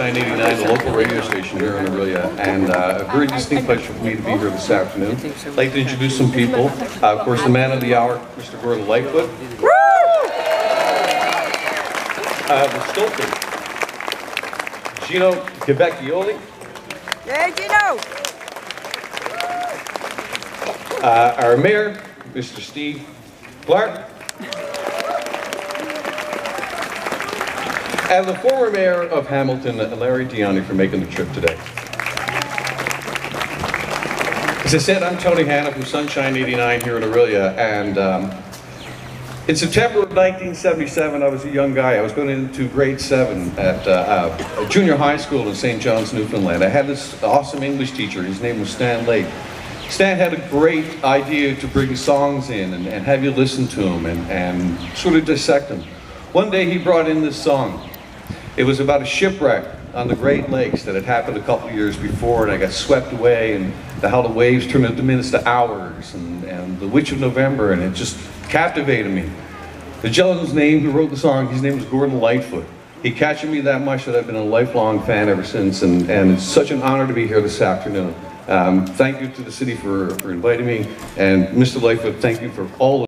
Sunshine 89, the local radio station here in Orillia, and uh, a very distinct pleasure for me to be here this afternoon. I'd like to introduce some people. Uh, Of course, the man of the hour, Mr. Gordon Lightfoot. Uh, The Stolten. Gino Cavicchioli. Yeah, Gino. Uh, Our mayor, Mr. Steve Clarke. And the former mayor of Hamilton, Larry Di Ianni, for making the trip today. As I said, I'm Tony Hanna from Sunshine 89 here in Orillia, and um, in September of 1977, I was a young guy. I was going into grade seven at uh, uh, junior high school in St. John's, Newfoundland. I had this awesome English teacher. His name was Stan Lake. Stan had a great idea to bring songs in and, and have you listen to them and, and sort of dissect them. One day he brought in this song. It was about a shipwreck on the Great Lakes that had happened a couple years before, and I got swept away, and the, how the waves turned into minutes to hours, and, and the Witch of November, and it just captivated me. The gentleman's name who wrote the song, his name was Gordon Lightfoot. He captured me that much that I've been a lifelong fan ever since, and, and it's such an honor to be here this afternoon. Um, thank you to the city for, for inviting me, and Mr. Lightfoot, thank you for all